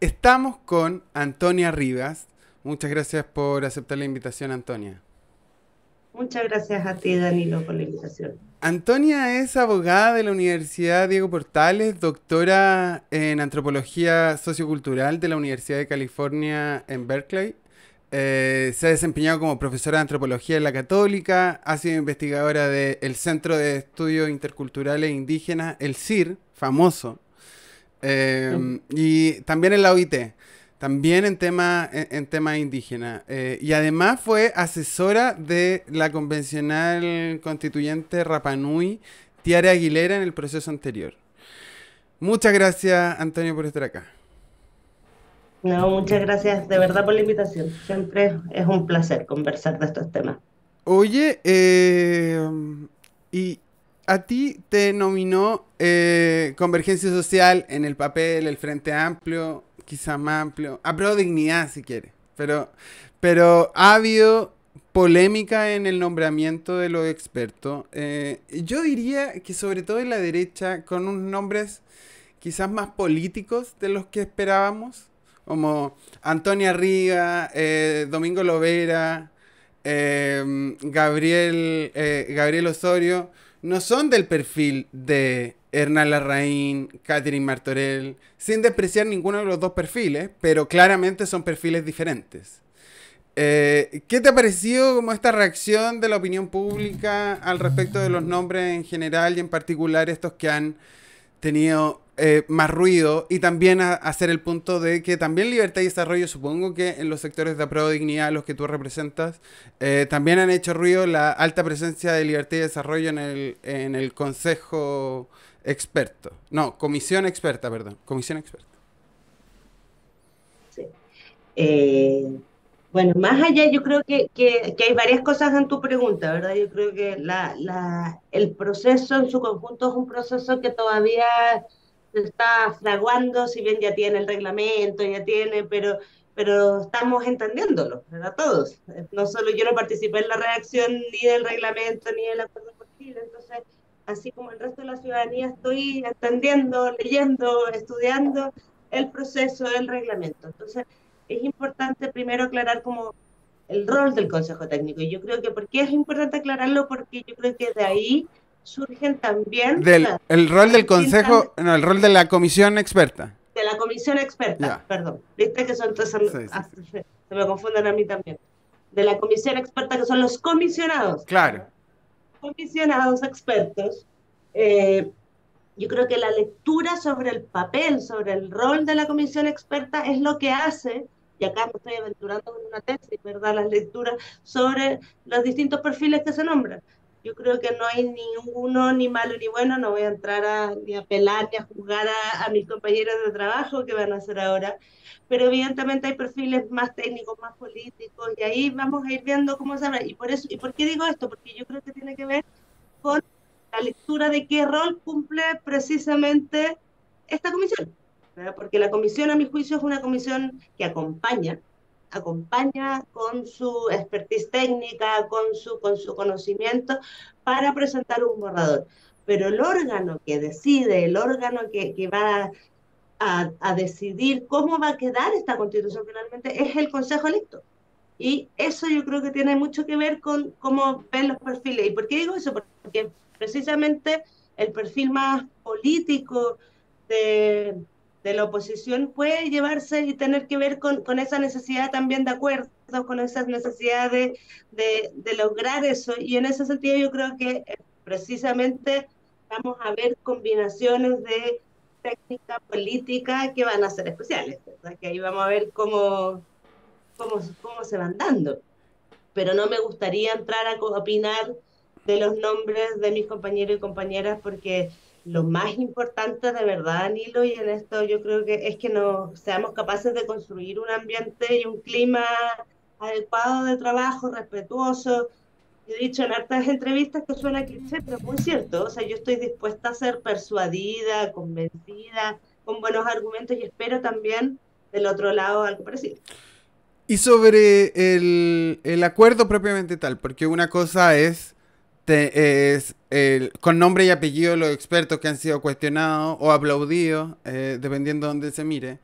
Estamos con Antonia Rivas. Muchas gracias por aceptar la invitación, Antonia. Muchas gracias a ti, Danilo, por la invitación. Antonia es abogada de la Universidad Diego Portales, doctora en antropología sociocultural de la Universidad de California en Berkeley. Eh, se ha desempeñado como profesora de antropología en la Católica, ha sido investigadora del Centro de Estudios Interculturales Indígenas, el CIR, famoso, eh, y también en la OIT también en tema, en, tema indígena. Eh, y además fue asesora de la convencional constituyente Rapanui, Tiara Aguilera, en el proceso anterior. Muchas gracias, Antonio, por estar acá. No, muchas gracias de verdad por la invitación. Siempre es un placer conversar de estos temas. Oye, eh, y a ti te nominó eh, Convergencia Social en el papel, el Frente Amplio, quizá más amplio, a pro dignidad si quiere, pero, pero ha habido polémica en el nombramiento de los expertos. Eh, yo diría que sobre todo en la derecha, con unos nombres quizás más políticos de los que esperábamos, como Antonia Riga, eh, Domingo Lovera, eh, Gabriel, Gabriel Osorio, no son del perfil de Hernán Larraín, Catherine Martorell, sin despreciar ninguno de los dos perfiles, pero claramente son perfiles diferentes. Eh, ¿Qué te ha parecido como esta reacción de la opinión pública al respecto de los nombres en general y en particular estos que han tenido eh, más ruido y también hacer el punto de que también libertad y desarrollo, supongo que en los sectores de apruebo dignidad, los que tú representas, eh, también han hecho ruido la alta presencia de libertad y desarrollo en el, en el Consejo experto. No, comisión experta, perdón. Comisión experta. Sí. Eh, bueno, más allá, yo creo que, que, hay varias cosas en tu pregunta, ¿verdad? Yo creo que la, la, el proceso en su conjunto es un proceso que todavía se está fraguando, si bien ya tiene el reglamento, ya tiene, pero, pero estamos entendiéndolo, ¿verdad? Todos. No solo yo no participé en la redacción ni del reglamento ni del acuerdo por Chile, entonces así como el resto de la ciudadanía, estoy entendiendo, leyendo, estudiando el proceso del reglamento. Entonces, es importante primero aclarar como el rol del Consejo Técnico. Y yo creo que, ¿por qué es importante aclararlo? Porque yo creo que de ahí surgen también... Del, el rol del Consejo, no, el rol de la Comisión Experta. De la Comisión Experta, perdón. Viste que son entonces, ah, se me confunden a mí también. De la Comisión Experta, que son los comisionados. Claro comisionados expertos, eh, yo creo que la lectura sobre el papel, sobre el rol de la comisión experta es lo que hace, y acá me estoy aventurando con una tesis, ¿verdad? Las lecturas sobre los distintos perfiles que se nombran. Yo creo que no hay ni uno ni malo ni bueno, no voy a entrar a, ni a pelar ni a juzgar a, a mis compañeros de trabajo que van a hacer ahora, pero evidentemente hay perfiles más técnicos, más políticos, y ahí vamos a ir viendo cómo se habla. Y por eso, ¿y por qué digo esto? Porque yo creo que tiene que ver con la lectura de qué rol cumple precisamente esta comisión. Porque la comisión, a mi juicio, es una comisión que acompaña, acompaña con su expertise técnica, con su, con su conocimiento, para presentar un borrador. Pero el órgano que decide, el órgano que, que va a, a, decidir cómo va a quedar esta constitución finalmente es el Consejo electo. Y eso yo creo que tiene mucho que ver con cómo ven los perfiles. ¿Y por qué digo eso? Porque precisamente el perfil más político de, de la oposición puede llevarse y tener que ver con, con esa necesidad también de acuerdo, con esa necesidad de, de, lograr eso. Y en ese sentido yo creo que precisamente vamos a ver combinaciones de técnica política que van a ser especiales, que ahí vamos a ver cómo, cómo, cómo se van dando. Pero no me gustaría entrar a opinar de los nombres de mis compañeros y compañeras porque lo más importante de verdad, Nilo, y en esto yo creo que es que nos seamos capaces de construir un ambiente y un clima adecuado de trabajo, respetuoso. He dicho en hartas entrevistas que suena cliché, pero es muy cierto. O sea, yo estoy dispuesta a ser persuadida, convencida, con buenos argumentos y espero también del otro lado algo parecido. Y sobre el, el acuerdo propiamente tal, porque una cosa es es con nombre y apellido los expertos que han sido cuestionados o aplaudidos, eh, dependiendo de dónde se mire.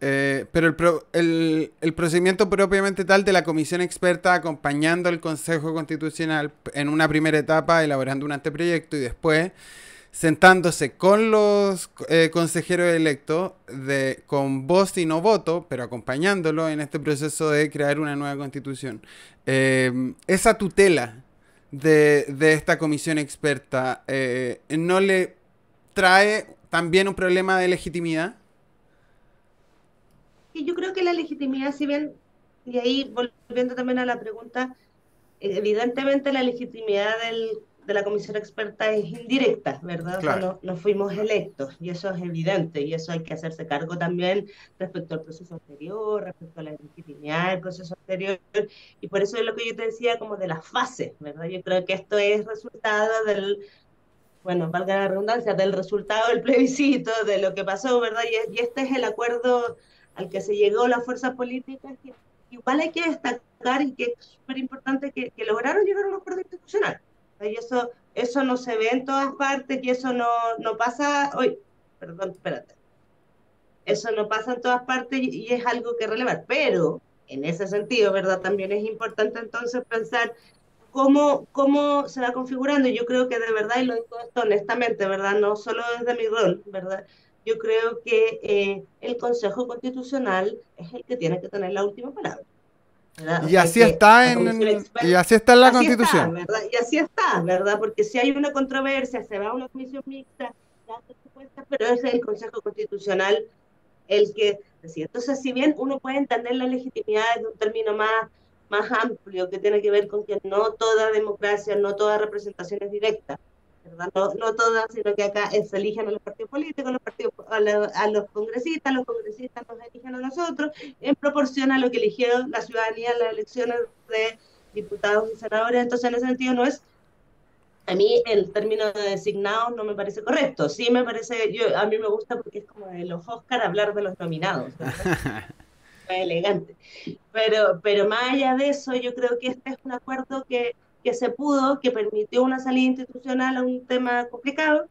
Eh, pero el, el, procedimiento propiamente tal de la comisión experta acompañando al Consejo Constitucional en una primera etapa, elaborando un anteproyecto y después sentándose con los eh, consejeros electos de, con voz y no voto, pero acompañándolo en este proceso de crear una nueva constitución. Eh, esa tutela de, de, esta comisión experta no le trae también un problema de legitimidad yo creo que la legitimidad, si bien, y ahí volviendo también a la pregunta, evidentemente la legitimidad de la comisión experta es indirecta, ¿verdad? O sea, no, fuimos electos y eso es evidente y eso hay que hacerse cargo también respecto al proceso anterior, respecto a la legitimidad del proceso anterior y por eso es lo que yo te decía como de las fases, ¿verdad? Yo creo que esto es resultado del, bueno, valga la redundancia, del resultado del plebiscito, de lo que pasó, ¿verdad? Y, y este es el acuerdo al que se llegó la fuerza política, que igual hay que destacar y que es súper importante que, lograron llegar a un acuerdo institucional. Y eso, eso no se ve en todas partes y eso no, no pasa hoy. Perdón, espérate. Eso no pasa en todas partes y, y es algo que relevar. Pero en ese sentido, ¿verdad? También es importante entonces pensar cómo, cómo se va configurando. Yo creo que de verdad, y lo digo esto honestamente, ¿verdad? No solo desde mi rol, ¿verdad? yo creo que eh, el Consejo Constitucional es el que tiene que tener la última palabra. Y así, está en, y así está en la Constitución. y así está, ¿verdad? Porque si hay una controversia, se va a una comisión mixta, pero es el Consejo Constitucional el que decide. Entonces, si bien uno puede entender la legitimidad de un término más, más amplio, que tiene que ver con que no toda democracia, no toda representación es directa, no, no todas, sino que acá se eligen a los partidos políticos, los partidos, a, los congresistas, los congresistas nos eligen a nosotros, en proporción a lo que eligieron la ciudadanía en las elecciones de diputados y senadores. Entonces, en ese sentido, no es a mí el término de designados no me parece correcto. Sí me parece, yo, a mí me gusta porque es como de los Oscar hablar de los nominados. elegante. Pero, pero más allá de eso, yo creo que este es un acuerdo que que se pudo, que permitió una salida institucional a un tema complicado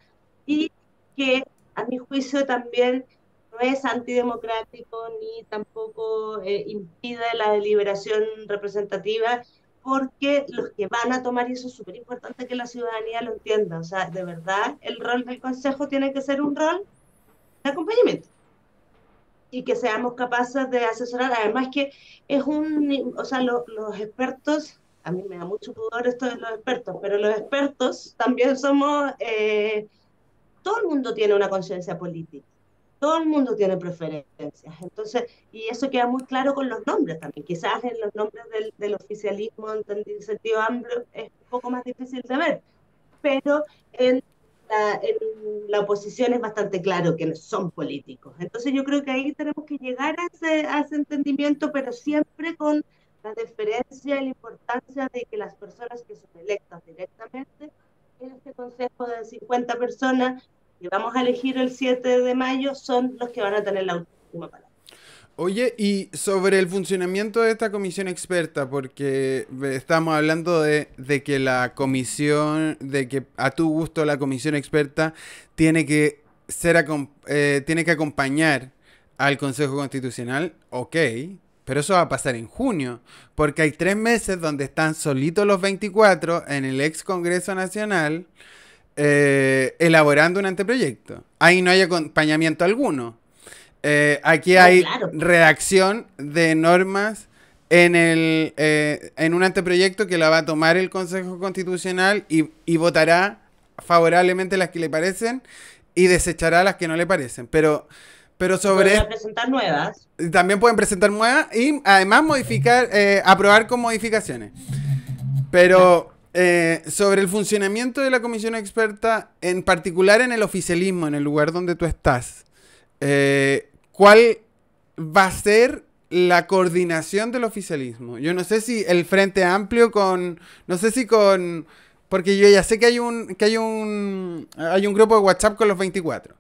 y que a mi juicio también no es antidemocrático ni tampoco eh, impide la deliberación representativa porque los que van a tomar, y eso es súper importante que la ciudadanía lo entienda, o sea, de verdad el rol del Consejo tiene que ser un rol de acompañamiento y que seamos capaces de asesorar, además que es un, o sea, los expertos a mí me da mucho pudor esto de los expertos, pero los expertos también somos, eh, todo el mundo tiene una conciencia política, todo el mundo tiene preferencias, entonces, y eso queda muy claro con los nombres también, quizás en los nombres del, del oficialismo en sentido amplio es un poco más difícil de ver, pero en la, en la, oposición es bastante claro que son políticos. Entonces yo creo que ahí tenemos que llegar a ese, a ese entendimiento, pero siempre con la diferencia y la importancia de que las personas que son electas directamente en este consejo de 50 personas que vamos a elegir el 7 de mayo son los que van a tener la última palabra. Oye, y sobre el funcionamiento de esta comisión experta, porque estamos hablando de, de, que la comisión, de que a tu gusto la comisión experta tiene que ser eh, tiene que acompañar al Consejo Constitucional, ok, pero eso va a pasar en junio, porque hay tres meses donde están solitos los 24 en el ex Congreso Nacional eh, elaborando un anteproyecto. Ahí no hay acompañamiento alguno. Eh, aquí hay redacción de normas en, el, eh, en un anteproyecto que la va a tomar el Consejo Constitucional y, y votará favorablemente las que le parecen y desechará las que no le parecen. Pero pero sobre... Pueden presentar nuevas. También pueden presentar nuevas y además modificar, eh, aprobar con modificaciones. Pero eh, sobre el funcionamiento de la comisión experta, en particular en el oficialismo, en el lugar donde tú estás, eh, ¿cuál va a ser la coordinación del oficialismo? Yo no sé si el Frente Amplio con... No sé si con... Porque yo ya sé que hay un, que hay un, hay un grupo de WhatsApp con los 24.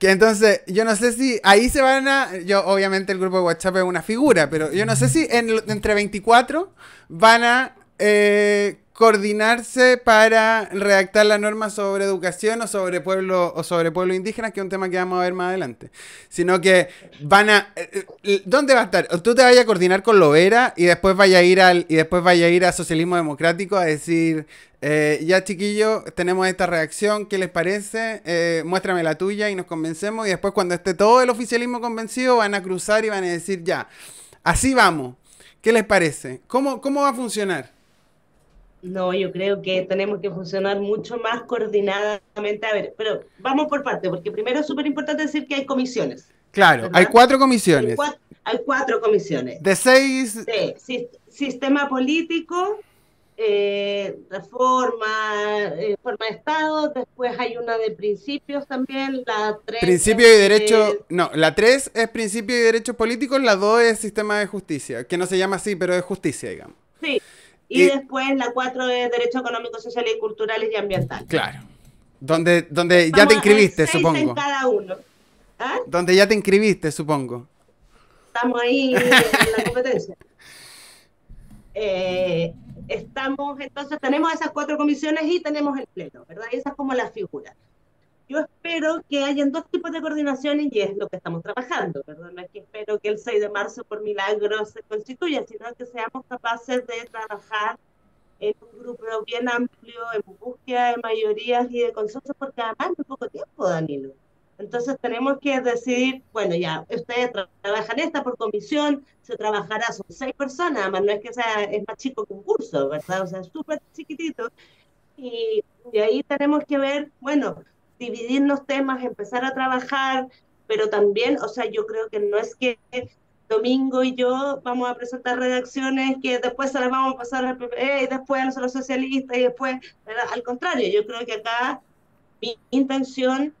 Que entonces, yo no sé si ahí se van a. Yo, obviamente, el grupo de WhatsApp es una figura, pero yo no sé si entre 24 van a eh, coordinarse para redactar la norma sobre educación o sobre pueblo o sobre pueblo indígena, que es un tema que vamos a ver más adelante. Sino que van a eh, eh, ¿dónde va a estar? Tú te vayas a coordinar con Lovera y después vaya a ir al y después vaya a ir socialismo democrático a decir eh, ya chiquillo, tenemos esta reacción, ¿qué les parece? muéstrame la tuya y nos convencemos y después cuando esté todo el oficialismo convencido van a cruzar y van a decir ya, así vamos. ¿Qué les parece? ¿Cómo, cómo va a funcionar? No, yo creo que tenemos que funcionar mucho más coordinadamente. A ver, pero vamos por parte, porque primero es súper importante decir que hay comisiones. Claro, hay cuatro comisiones. Hay cuatro, comisiones. De seis. Sí, sistema político, eh, reforma, eh, forma de Estado, después hay una de principios también, la tres. Principio y derecho, no, la tres es principio y derechos políticos, la dos es sistema de justicia, que no se llama así, pero es justicia, digamos. Sí, y, después la cuatro de Derechos Económicos, Sociales y Culturales y Ambientales. Claro. Donde, donde ya te inscribiste, supongo. En cada uno. ¿Ah? Donde ya te inscribiste, supongo. Estamos ahí en la competencia. Eh, estamos, entonces tenemos esas cuatro comisiones y tenemos el pleno, ¿verdad? Y esa es como la figura. Yo espero que hayan dos tipos de coordinaciones y es lo que estamos trabajando, ¿verdad? No es que espero que el 6 de marzo por milagro se constituya, sino que seamos capaces de trabajar en un grupo bien amplio, en búsqueda de mayorías y de consensos, porque además muy poco tiempo, Danilo. Entonces tenemos que decidir, bueno, ya, ustedes trabajan esta por comisión, se trabajará, son seis personas, además no es que sea, es más chico que un curso, ¿verdad? O sea, es súper chiquitito. Y de ahí tenemos que ver, bueno, dividirnos temas, empezar a trabajar, pero también, o sea, yo creo que no es que Domingo y yo vamos a presentar redacciones que después se las vamos a pasar al PP y después a los socialistas y después, al contrario, yo creo que acá mi intención,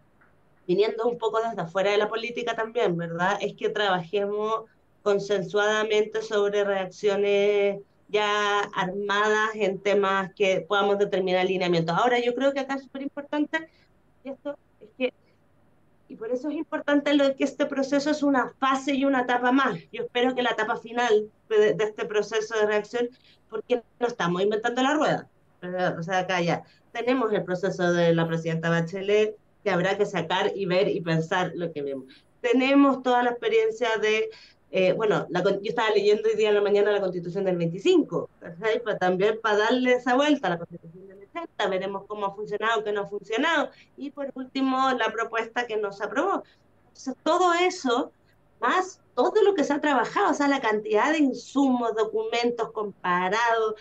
viniendo un poco desde afuera de la política también, ¿verdad? Es que trabajemos consensuadamente sobre reacciones ya armadas en temas que podamos determinar alineamientos. Ahora, yo creo que acá es súper importante y esto es que, y por eso es importante lo de que este proceso es una fase y una etapa más. Yo espero que la etapa final de, este proceso de reacción, porque no estamos inventando la rueda. O sea, acá ya tenemos el proceso de la presidenta Bachelet, que habrá que sacar y ver y pensar lo que vemos. Tenemos toda la experiencia de eh, bueno, la, yo estaba leyendo hoy día en la mañana la constitución del 25, para, también para darle esa vuelta a la constitución del 80, veremos cómo ha funcionado, qué no ha funcionado, y por último la propuesta que nos aprobó. todo eso, más todo lo que se ha trabajado, o sea, la cantidad de insumos, documentos comparados,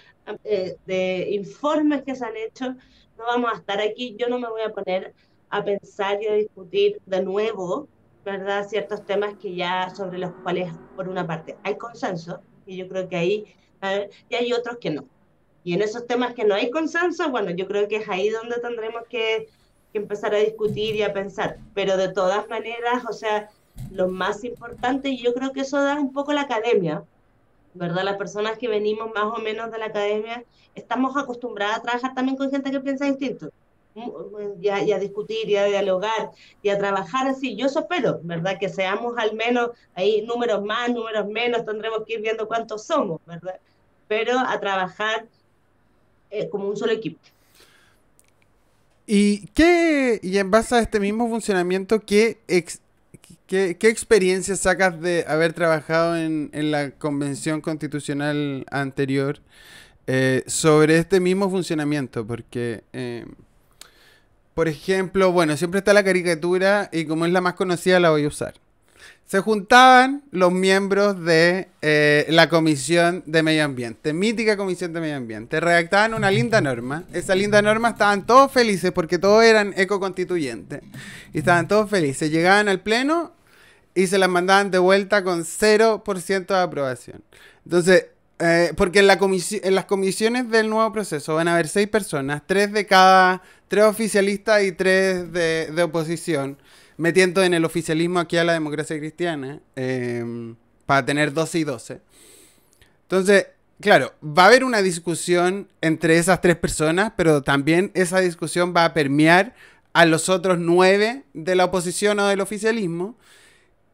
eh, de informes que se han hecho, no vamos a estar aquí, yo no me voy a poner a pensar y a discutir de nuevo ¿verdad? Ciertos temas que ya sobre los cuales, por una parte, hay consenso, y yo creo que ahí, y hay otros que no. Y en esos temas que no hay consenso, bueno, yo creo que es ahí donde tendremos que, que empezar a discutir y a pensar. Pero de todas maneras, o sea, lo más importante, y yo creo que eso da un poco la academia, ¿verdad? Las personas que venimos más o menos de la academia, estamos acostumbradas a trabajar también con gente que piensa distinto y a, discutir y a dialogar y a trabajar así. Yo eso espero, ¿verdad? Que seamos al menos ahí números más, números menos, tendremos que ir viendo cuántos somos, ¿verdad? Pero a trabajar eh, como un solo equipo. ¿Y qué, y en base a este mismo funcionamiento, qué, qué, qué experiencia sacas de haber trabajado en, en la convención constitucional anterior eh, sobre este mismo funcionamiento? Porque eh, por ejemplo, bueno, siempre está la caricatura y como es la más conocida la voy a usar. Se juntaban los miembros de eh, la Comisión de Medio Ambiente, mítica Comisión de Medio Ambiente, redactaban una linda norma. Esa linda norma estaban todos felices porque todos eran ecoconstituyentes. Y estaban todos felices. Llegaban al Pleno y se las mandaban de vuelta con 0% de aprobación. Entonces, eh, porque en, la en las comisiones del nuevo proceso van a haber seis personas, tres de cada, tres oficialistas y tres de, oposición, metiendo en el oficialismo aquí a la democracia cristiana, em, para tener 12 y 12. Entonces, claro, va a haber una discusión entre esas tres personas, pero también esa discusión va a permear a los otros nueve de la oposición o del oficialismo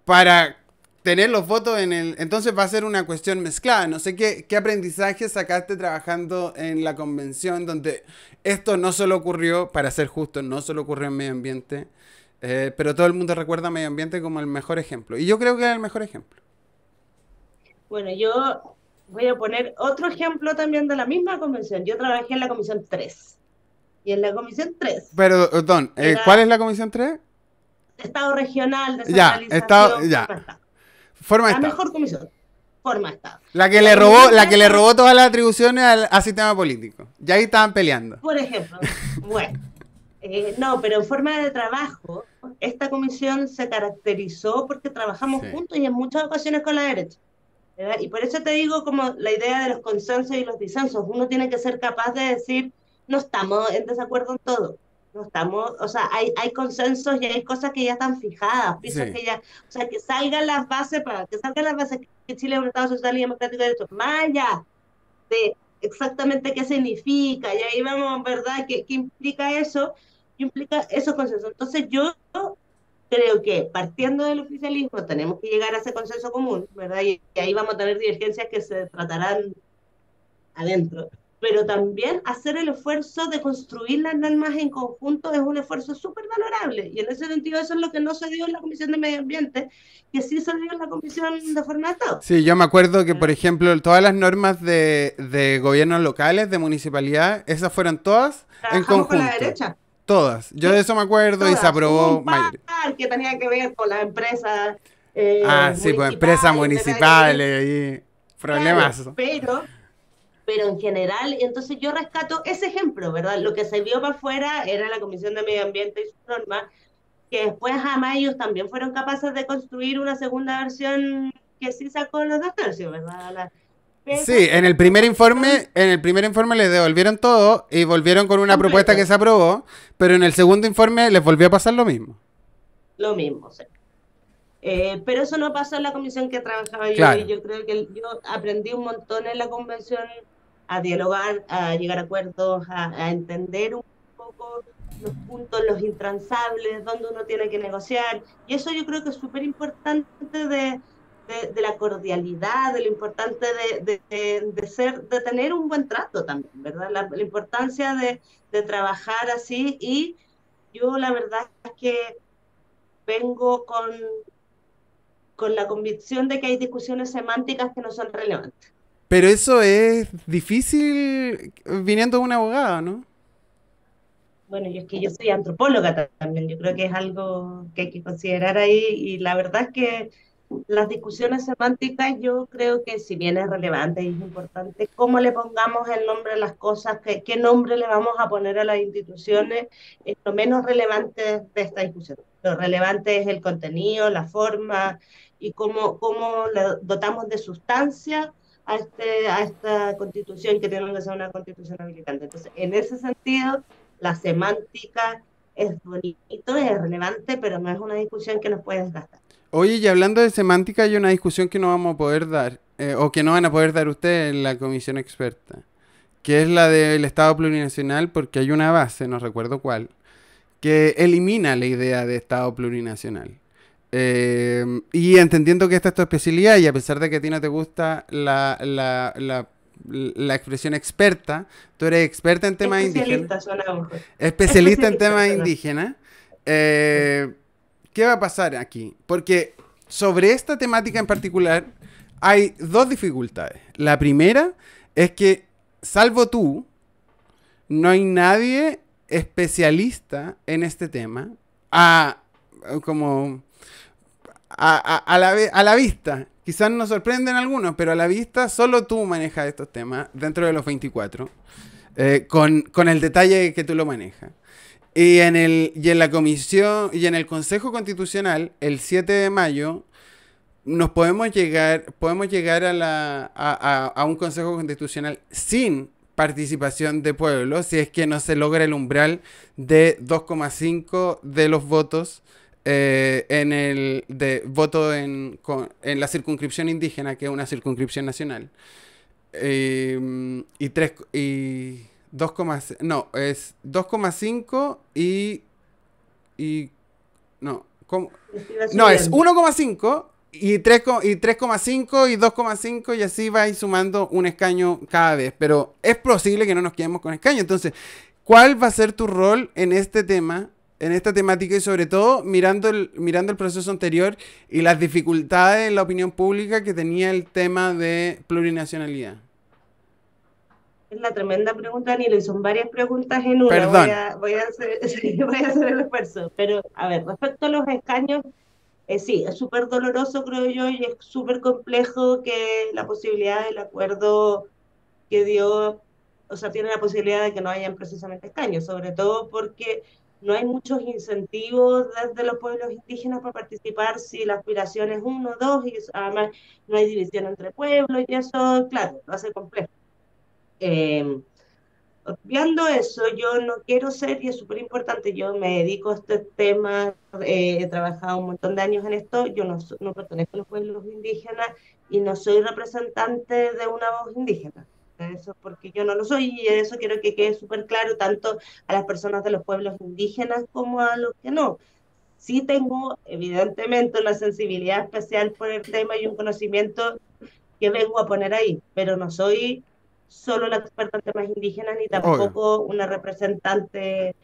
para tener los votos en el... Entonces va a ser una cuestión mezclada. No sé qué, qué aprendizaje sacaste trabajando en la convención donde esto no solo ocurrió, para ser justo, no solo ocurrió en medio ambiente, eh, pero todo el mundo recuerda medio ambiente como el mejor ejemplo. Y yo creo que es el mejor ejemplo. Bueno, yo voy a poner otro ejemplo también de la misma convención. Yo trabajé en la comisión 3. Y en la comisión 3. Pero, perdón, eh, ¿cuál es la comisión 3? Estado regional, descentralización. Ya, estado, ya. Forma de la mejor comisión. Forma Estado. La que, le robó, la que le robó todas las atribuciones al, sistema político. Ya ahí estaban peleando. Por ejemplo. bueno. Eh, no, pero en forma de trabajo, esta comisión se caracterizó porque trabajamos juntos y en muchas ocasiones con la derecha. Y por eso te digo como la idea de los consensos y los disensos. Uno tiene que ser capaz de decir, no estamos en desacuerdo en todo no estamos, o sea, hay, hay consensos y hay cosas que ya están fijadas, pienso que ya, o sea, que salgan las bases para que salgan las bases que Chile es un Estado social y democrático de derecho, más allá de exactamente qué significa, y ahí vamos, ¿verdad?, qué, qué implica eso, implica esos consensos. Entonces yo creo que partiendo del oficialismo tenemos que llegar a ese consenso común, ¿verdad? Y, y ahí vamos a tener divergencias que se tratarán adentro pero también hacer el esfuerzo de construir las normas en conjunto es un esfuerzo súper valorable. Y en ese sentido eso es lo que no se dio en la Comisión de Medio Ambiente, que sí se dio en la Comisión de Formato. Sí, yo me acuerdo que, por ejemplo, todas las normas de, de gobiernos locales, de municipalidad, esas fueron todas en conjunto. Con la derecha. Todas. Yo de eso me acuerdo y se aprobó. Un par que tenía que ver con las empresas. Eh, ah, sí, pues empresas municipales y problemas. pero pero en general, entonces yo rescato ese ejemplo, ¿verdad? Lo que se vio para afuera era la Comisión de Medio Ambiente y sus normas, que después jamás ellos también fueron capaces de construir una segunda versión que sí sacó los dos tercios, ¿verdad? Sí, en el primer informe, en el primer informe les devolvieron todo y volvieron con una propuesta que se aprobó, pero en el segundo informe les volvió a pasar lo mismo. Lo mismo, sí. Eh, pero eso no pasó en la comisión que trabajaba yo y yo creo que yo aprendí un montón en la convención a dialogar, a llegar a acuerdos, a, entender un poco los puntos, los intransables, dónde uno tiene que negociar. Y eso yo creo que es súper importante de, de, la cordialidad, de lo importante de, de, ser, de tener un buen trato también, ¿verdad? La, la importancia de, trabajar así. Y yo la verdad es que vengo con, con la convicción de que hay discusiones semánticas que no son relevantes. Pero eso es difícil viniendo de un abogado, ¿no? Bueno, yo es que yo soy antropóloga también, yo creo que es algo que hay que considerar ahí y la verdad es que las discusiones semánticas yo creo que si bien es relevante y es importante, cómo le pongamos el nombre a las cosas, qué, qué nombre le vamos a poner a las instituciones, es lo menos relevante de esta discusión. Lo relevante es el contenido, la forma y cómo, cómo le dotamos de sustancia a, este, a esta constitución que tiene que ser una constitución habilitante. Entonces, en ese sentido, la semántica es bonito, es relevante, pero no es una discusión que nos puede desgastar. Oye, y hablando de semántica, hay una discusión que no vamos a poder dar, eh, o que no van a poder dar ustedes en la comisión experta, que es la del Estado plurinacional, porque hay una base, no recuerdo cuál, que elimina la idea de Estado plurinacional. Eh, y entendiendo que esta es tu especialidad y a pesar de que a ti no te gusta la, la, la, expresión experta, tú eres experta en temas indígenas. Especialista en temas indígenas. Eh, ¿Qué va a pasar aquí? Porque sobre esta temática en particular hay dos dificultades. La primera es que, salvo tú, no hay nadie especialista en este tema. A, como a, la, a la vista. Quizás nos sorprenden algunos, pero a la vista solo tú manejas estos temas dentro de los 24, eh, con, con, el detalle que tú lo manejas. Y en, el, y en la comisión y en el Consejo Constitucional, el 7 de mayo, nos podemos llegar, podemos llegar a, la, a, a un Consejo Constitucional sin participación de pueblo, si es que no se logra el umbral de 2,5 de los votos eh, en el de voto en, en, la circunscripción indígena, que es una circunscripción nacional. Eh, y 3 y 2, no, es 2,5 y y no, no, es 1,5 y 3,5 y 2,5 y así vais sumando un escaño cada vez. Pero es posible que no nos quedemos con escaño. Entonces, ¿cuál va a ser tu rol en este tema? En esta temática y sobre todo mirando el, mirando el proceso anterior y las dificultades en la opinión pública que tenía el tema de plurinacionalidad. Es la tremenda pregunta, Danilo, y son varias preguntas en una. Perdón. Voy a, hacer, voy a hacer el esfuerzo. Pero, a ver, respecto a los escaños, eh, sí, es súper doloroso, creo yo, y es súper complejo que la posibilidad del acuerdo que dio, o sea, tiene la posibilidad de que no hayan precisamente escaños, sobre todo porque no hay muchos incentivos desde los pueblos indígenas para participar si la aspiración es uno, dos, y además no hay división entre pueblos, y eso, claro, lo hace complejo. Eh, Viendo eso, yo no quiero ser, y es súper importante, yo me dedico a este tema, eh, he trabajado un montón de años en esto, yo no pertenezco a los pueblos indígenas y no soy representante de una voz indígena. Eso porque yo no lo soy y eso quiero que quede súper claro tanto a las personas de los pueblos indígenas como a los que no. Sí tengo evidentemente una sensibilidad especial por el tema y un conocimiento que vengo a poner ahí, pero no soy solo la experta en temas indígenas ni tampoco una representante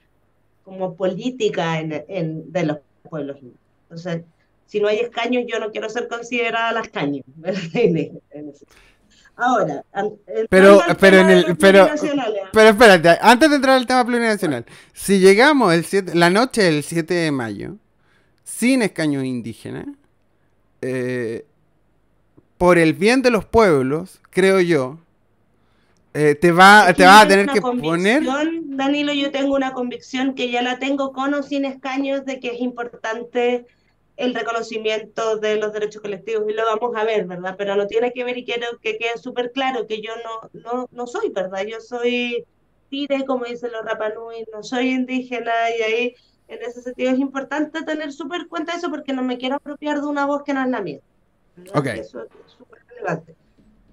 como política en, en, de los pueblos indígenas. Entonces, si no hay escaños, yo no quiero ser considerada la escaño. Ahora, pero, pero, en el, pero, pero espérate, antes de entrar al tema plurinacional, si llegamos el 7, la noche del 7 de mayo, sin escaños indígenas, eh, por el bien de los pueblos, creo yo, eh, te va, te va a tener que poner. Danilo, yo tengo una convicción que ya la tengo con o sin escaños de que es importante el reconocimiento de los derechos colectivos y lo vamos a ver, ¿verdad? Pero no tiene que ver y quiero que quede súper claro que yo no, no, no soy, ¿verdad? Yo soy tire, como dicen los Rapanui, no soy indígena y ahí en ese sentido es importante tener súper cuenta eso porque no me quiero apropiar de una voz que no es la mía. Eso es súper relevante.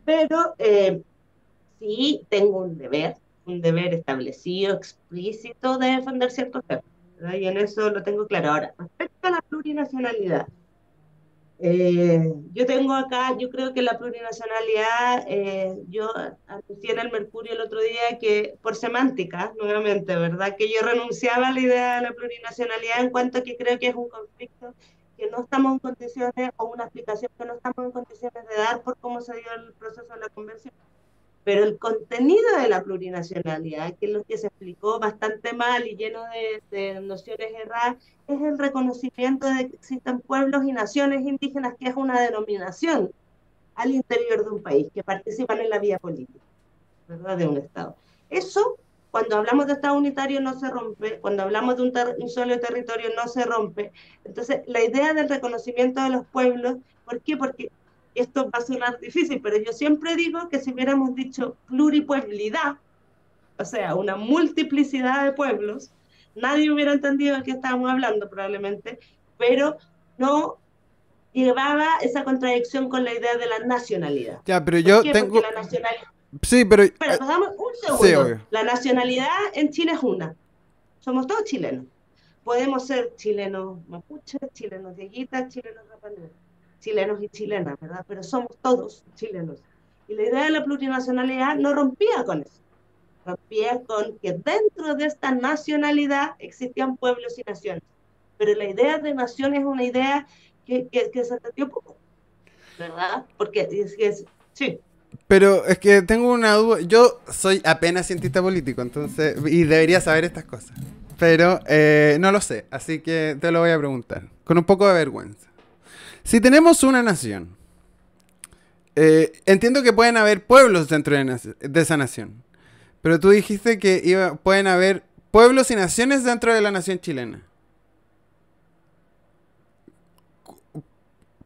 Pero eh, sí tengo un deber, un deber establecido, explícito de defender ciertos temas. Y en eso lo tengo claro. Ahora, respecto a la plurinacionalidad, eh, yo tengo acá, yo creo que la plurinacionalidad, eh, yo anuncié en el Mercurio el otro día que, por semántica, nuevamente, ¿verdad? Que yo renunciaba a la idea de la plurinacionalidad en cuanto a que creo que es un conflicto que no estamos en condiciones, o una explicación que no estamos en condiciones de dar por cómo se dio el proceso de la convención. Pero el contenido de la plurinacionalidad, que es lo que se explicó bastante mal y lleno de, nociones erradas, es el reconocimiento de que existen pueblos y naciones indígenas, que es una denominación al interior de un país, que participan en la vida política, ¿verdad? De un Estado. Eso, cuando hablamos de Estado unitario, no se rompe, cuando hablamos de un, un solo territorio, no se rompe. Entonces, la idea del reconocimiento de los pueblos, ¿por qué? Porque esto va a sonar difícil, pero yo siempre digo que si hubiéramos dicho pluripueblidad, o sea, una multiplicidad de pueblos, nadie hubiera entendido de qué estábamos hablando probablemente, pero no llevaba esa contradicción con la idea de la nacionalidad. Ya, pero yo tengo... La Sí, pero... Pero eh, damos un segundo. la nacionalidad en Chile es una. Somos todos chilenos. Podemos ser chilenos mapuches, chilenos dieguitas, chilenos rapanudos chilenos y chilenas, ¿verdad? Pero somos todos chilenos. Y la idea de la plurinacionalidad no rompía con eso. Rompía con que dentro de esta nacionalidad existían pueblos y naciones. Pero la idea de nación es una idea que, que, se atendió poco, ¿verdad? Porque es, es, sí. Pero es que tengo una duda. Yo soy apenas cientista político, entonces, y debería saber estas cosas. Pero eh, no lo sé, así que te lo voy a preguntar. Con un poco de vergüenza. Si tenemos una nación, eh, entiendo que pueden haber pueblos dentro de, esa nación, pero tú dijiste que pueden haber pueblos y naciones dentro de la nación chilena.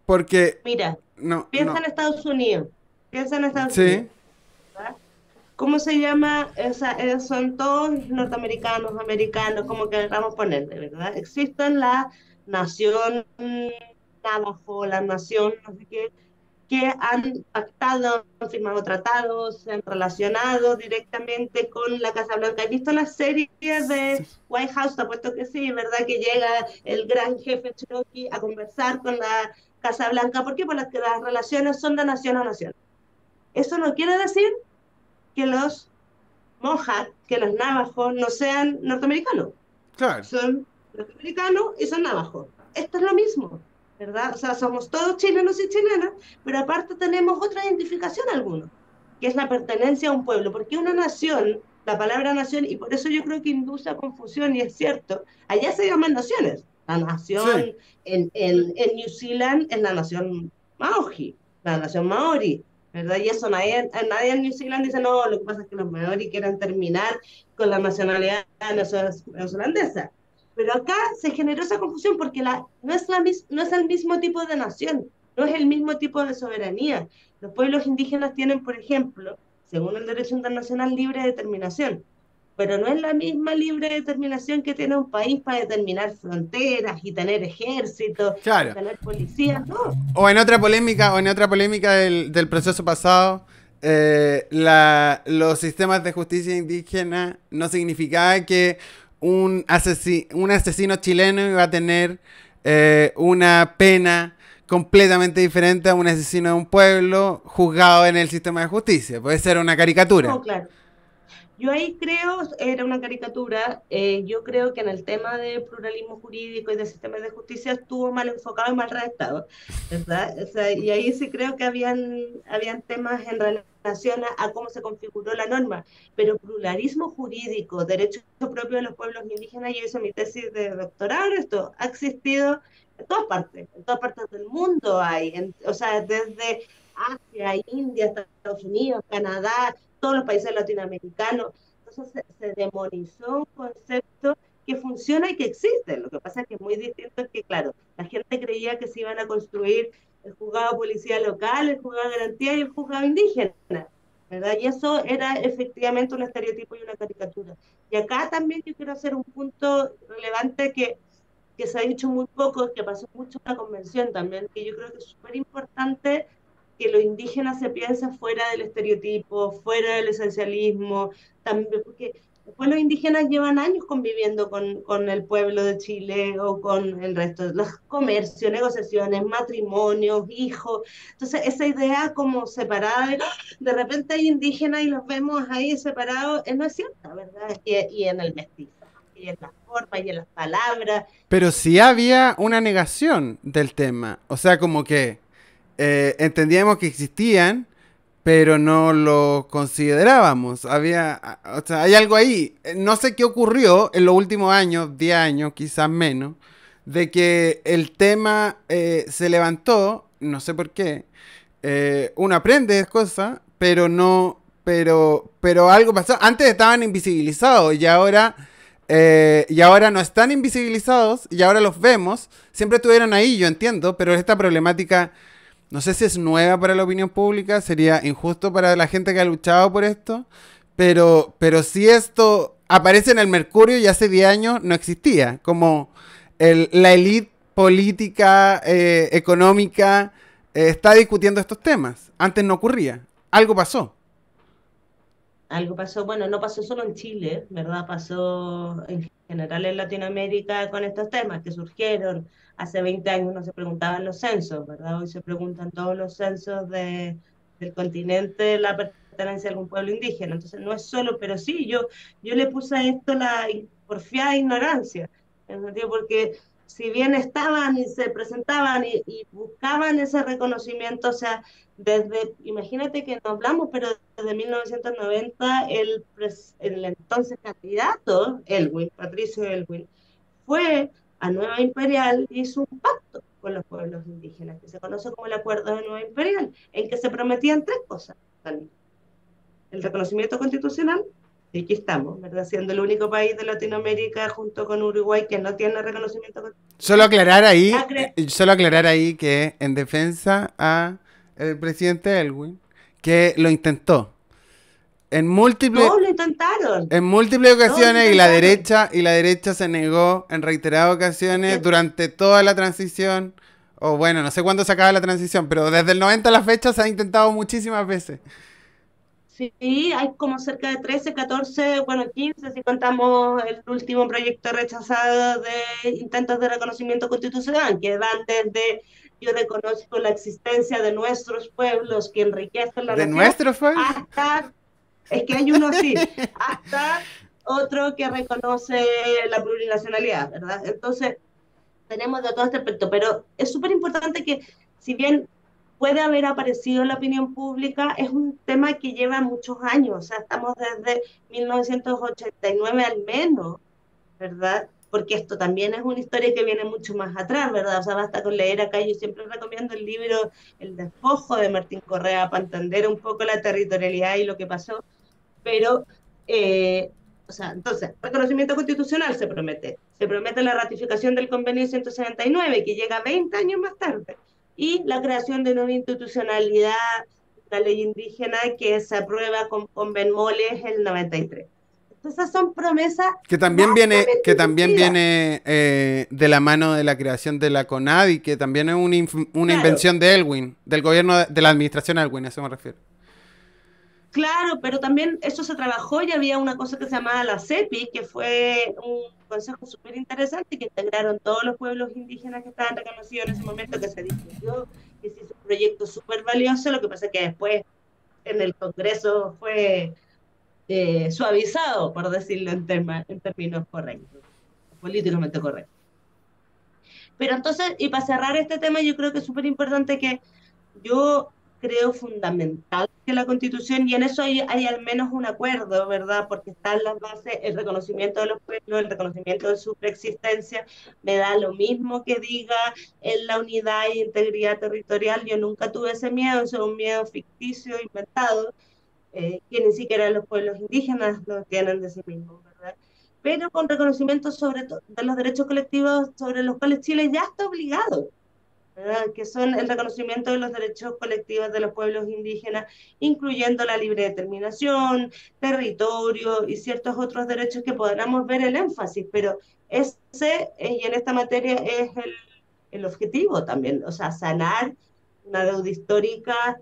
Porque... Mira, no, piensa en Estados Unidos. Piensa en Estados sí. Unidos. ¿Cómo se llama? Esa, eh, son todos norteamericanos, americanos, como queramos ponerle, ¿verdad? Existen la nación bajo la nación, no sé qué, que han pactado, han firmado tratados, se han relacionado directamente con la Casa Blanca. ¿Has visto las series de White House? Te apuesto que sí, ¿verdad? Que llega el gran jefe Cherokee a conversar con la Casa Blanca. ¿Por qué? Porque las relaciones son de nación a nación. Eso no quiere decir que los Mohawk, que los navajos no sean norteamericanos. Claro. Son norteamericanos y son navajos. Esto es lo mismo, ¿verdad? O sea, somos todos chilenos y chilenas, pero aparte tenemos otra identificación algunos, que es la pertenencia a un pueblo, porque una nación, la palabra nación, y por eso yo creo que induce a confusión, y es cierto, allá se llaman naciones. La nación en, en, en New Zealand es la nación Maori, la nación Maori, ¿verdad? Y eso nadie, nadie en New Zealand dice, no, lo que pasa es que los Maori quieren terminar con la nacionalidad neozelandesa. Pero acá se generó esa confusión porque la, no, es la, no es el mismo tipo de nación, no es el mismo tipo de soberanía. Los pueblos indígenas tienen, por ejemplo, según el derecho internacional, libre determinación, pero no es la misma libre determinación que tiene un país para determinar fronteras y tener ejército, claro. tener policías, no. O en otra polémica, o en otra polémica del, del proceso pasado, eh, la, los sistemas de justicia indígena no significaba que un, un asesino chileno iba a tener eh, una pena completamente diferente a un asesino de un pueblo juzgado en el sistema de justicia. Puede ser una caricatura. No, claro. Yo ahí creo, era una caricatura, eh, yo creo que en el tema de pluralismo jurídico y de sistemas de justicia estuvo mal enfocado y mal redactado, ¿verdad? Y ahí sí creo que habían, habían temas en relación a, cómo se configuró la norma, pero pluralismo jurídico, derecho propio de los pueblos indígenas, yo hice mi tesis de doctorado, esto ha existido en todas partes, en todas partes del mundo hay, o sea, desde Asia, India, Estados Unidos, Canadá, todos los países latinoamericanos. Entonces se, demonizó un concepto que funciona y que existe. Lo que pasa es que es muy distinto, es que, claro, la gente creía que se iban a construir el juzgado policía local, el juzgado garantía y el juzgado indígena. ¿verdad? Y eso era efectivamente un estereotipo y una caricatura. Y acá también yo quiero hacer un punto relevante que, que se ha dicho muy poco, que pasó mucho en la convención también, que yo creo que es súper importante que lo indígena se piensa fuera del estereotipo, fuera del esencialismo, también porque después los indígenas llevan años conviviendo con, con el pueblo de Chile o con el resto, los comercios, negociaciones, matrimonios, hijos. Entonces, esa idea como separada, de, de repente hay indígenas y los vemos ahí separados, eh, no es cierta, ¿verdad? Y, y en el mestizo y en las formas y en las palabras. Pero sí había una negación del tema. O sea, como que eh, entendíamos que existían, pero no lo considerábamos. Había, o sea, hay algo ahí. No sé qué ocurrió en los últimos años, 10 años, quizás menos, de que el tema eh, se levantó, no sé por qué. Eh, uno aprende cosas, pero no, pero, pero algo pasó. Antes estaban invisibilizados y ahora, y ahora no están invisibilizados y ahora los vemos. Siempre estuvieron ahí, yo entiendo, pero esta problemática no sé si es nueva para la opinión pública, sería injusto para la gente que ha luchado por esto, pero, pero si esto aparece en el Mercurio y hace 10 años no existía, como la élite política, eh, económica, eh, está discutiendo estos temas. Antes no ocurría. Algo pasó. Algo pasó, bueno, no pasó solo en Chile, ¿verdad? Pasó en general en Latinoamérica con estos temas que surgieron hace 20 años no se preguntaban los censos, ¿verdad? Hoy se preguntan todos los censos de, del continente la pertenencia a algún pueblo indígena. Entonces no es solo, pero sí, yo, yo le puse a esto la porfiada ignorancia, porque si bien estaban y se presentaban y, buscaban ese reconocimiento, o sea, desde, imagínate que no hablamos, pero desde 1990 el, el entonces candidato, Elwin, Patricio Elwin, fue a Nueva Imperial hizo un pacto con los pueblos indígenas, que se conoce como el Acuerdo de Nueva Imperial, en que se prometían tres cosas. El reconocimiento constitucional, y aquí estamos, ¿verdad? Siendo el único país de Latinoamérica junto con Uruguay que no tiene reconocimiento constitucional. Solo aclarar ahí, eh, solo aclarar ahí que en defensa a el presidente Elwin, que lo intentó, en múltiples lo intentaron. En múltiples ocasiones y la derecha y la derecha se negó en reiteradas ocasiones durante toda la transición o bueno, no sé cuándo se acaba la transición, pero desde el 90 a la fecha se ha intentado muchísimas veces. Sí, hay como cerca de 13, 14, bueno, 15 si contamos el último proyecto rechazado de intentos de reconocimiento constitucional, que van desde yo reconozco la existencia de nuestros pueblos que enriquecen la ¿De nuestros pueblos? Hasta, es que hay uno así, hasta otro que reconoce la plurinacionalidad, ¿verdad? Entonces, tenemos de todo este aspecto, pero es súper importante que, si bien puede haber aparecido en la opinión pública, es un tema que lleva muchos años, o sea, estamos desde 1989 al menos, ¿verdad? Porque esto también es una historia que viene mucho más atrás, ¿verdad? O sea, basta con leer acá, yo siempre recomiendo el libro El despojo de Martín Correa para entender un poco la territorialidad y lo que pasó, pero eh, o sea, entonces, reconocimiento constitucional se promete. Se promete la ratificación del convenio 179, que llega 20 años más tarde, y la creación de nueva institucionalidad, la ley indígena que se aprueba con, con Benmoles el 93. Esas son promesas. Que también viene, que también viene eh, de la mano de la creación de la CONAD y que también es una, una invención de Elwin, del gobierno de, de la administración Elwin, a eso me refiero. Claro, pero también eso se trabajó y había una cosa que se llamaba la CEPI, que fue un consejo súper interesante que integraron todos los pueblos indígenas que estaban reconocidos en ese momento, que se discutió, que se hizo un proyecto súper valioso, lo que pasa es que después en el Congreso fue eh, suavizado, por decirlo en, en términos correctos, políticamente correctos. Pero entonces, y para cerrar este tema, yo creo que es súper importante que yo creo fundamental que la Constitución, y en eso hay, hay, al menos un acuerdo, ¿verdad? Porque están las bases, el reconocimiento de los pueblos, el reconocimiento de su preexistencia, me da lo mismo que diga en la unidad e integridad territorial, yo nunca tuve ese miedo, eso es un miedo ficticio, inventado, eh, que ni siquiera los pueblos indígenas lo tienen de sí mismos, ¿verdad? Pero con reconocimiento sobre de los derechos colectivos sobre los cuales Chile ya está obligado, que son el reconocimiento de los derechos colectivos de los pueblos indígenas, incluyendo la libre determinación, territorio y ciertos otros derechos que podamos ver el énfasis, pero ese, eh, y en esta materia, es el, el objetivo también, o sea, sanar una deuda histórica,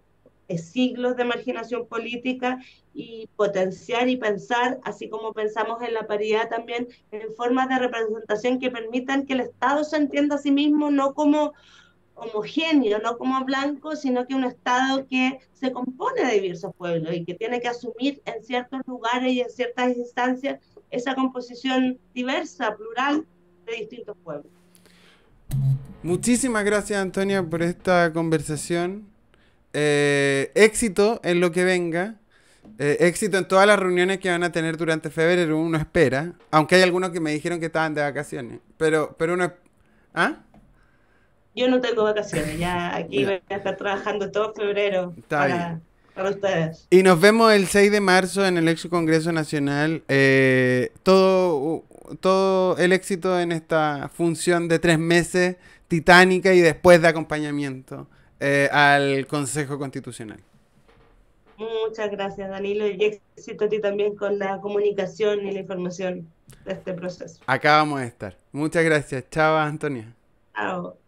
siglos de marginación política y potenciar y pensar, así como pensamos en la paridad también, en formas de representación que permitan que el Estado se entienda a sí mismo no como homogéneo, no como blanco, sino que un Estado que se compone de diversos pueblos y que tiene que asumir en ciertos lugares y en ciertas instancias esa composición diversa, plural de distintos pueblos. Muchísimas gracias Antonia por esta conversación. Eh, éxito en lo que venga. Eh, éxito en todas las reuniones que van a tener durante febrero, uno espera. Aunque hay algunos que me dijeron que estaban de vacaciones. Pero, pero uno... ¿Ah? Yo no tengo vacaciones, ya aquí voy a estar trabajando todo febrero para, para, ustedes. Y nos vemos el 6 de marzo en el ex Congreso Nacional. Eh, todo, todo el éxito en esta función de tres meses titánica y después de acompañamiento eh, al Consejo Constitucional. Muchas gracias, Danilo, y éxito a ti también con la comunicación y la información de este proceso. Acá vamos a estar. Muchas gracias. Chao, Antonia. Chao.